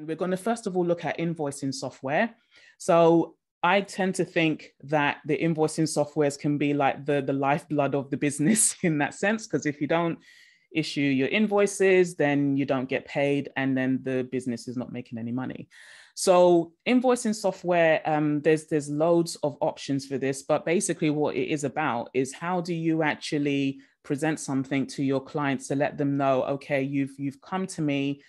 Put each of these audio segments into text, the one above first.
We're going to first of all look at invoicing software. So I tend to think that the invoicing softwares can be like the, the lifeblood of the business in that sense, because if you don't issue your invoices, then you don't get paid, and then the business is not making any money. So invoicing software, um, there's there's loads of options for this, but basically what it is about is how do you actually present something to your clients to let them know, okay, you've you've come to me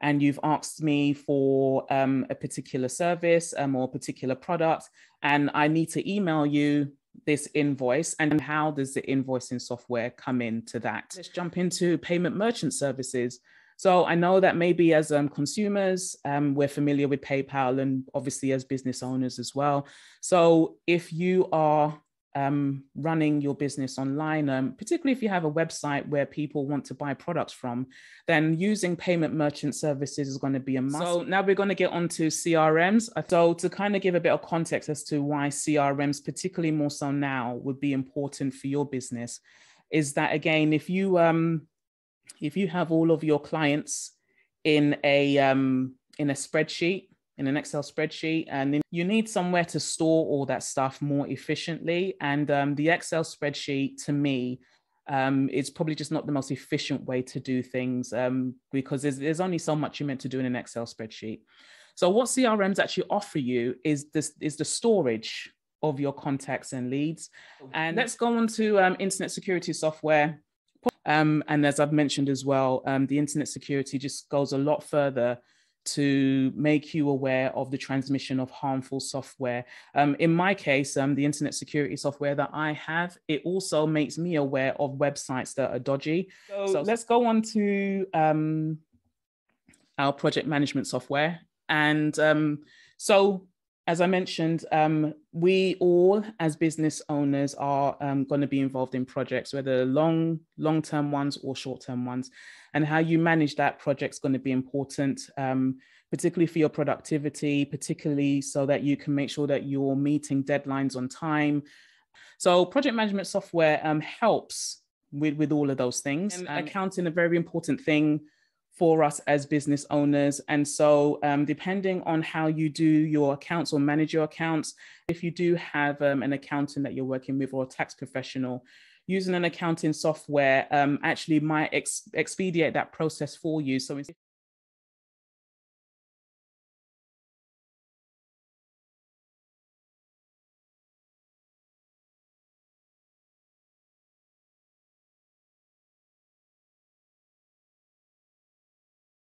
and you've asked me for um, a particular service um, or a particular product, and I need to email you this invoice and how does the invoicing software come into that? Let's jump into payment merchant services. So I know that maybe as um, consumers, um, we're familiar with PayPal and obviously as business owners as well. So if you are um, running your business online, um, particularly if you have a website where people want to buy products from, then using payment merchant services is going to be a must. So now we're going to get onto CRMs. So to kind of give a bit of context as to why CRMs, particularly more so now, would be important for your business, is that again, if you um, if you have all of your clients in a um, in a spreadsheet in an Excel spreadsheet, and then you need somewhere to store all that stuff more efficiently. And um, the Excel spreadsheet, to me, um, is probably just not the most efficient way to do things um, because there's, there's only so much you're meant to do in an Excel spreadsheet. So what CRMs actually offer you is this is the storage of your contacts and leads. And let's go on to um, internet security software. Um, and as I've mentioned as well, um, the internet security just goes a lot further to make you aware of the transmission of harmful software. Um, in my case, um, the internet security software that I have, it also makes me aware of websites that are dodgy. So, so let's go on to um, our project management software. And um, so as I mentioned, um, we all as business owners are um, going to be involved in projects, whether long, long-term ones or short-term ones. And how you manage that project is going to be important, um, particularly for your productivity, particularly so that you can make sure that you're meeting deadlines on time. So project management software um, helps with, with all of those things. And accounting, a very important thing for us as business owners. And so, um, depending on how you do your accounts or manage your accounts, if you do have um, an accountant that you're working with or a tax professional, using an accounting software um, actually might ex- expedite that process for you. So,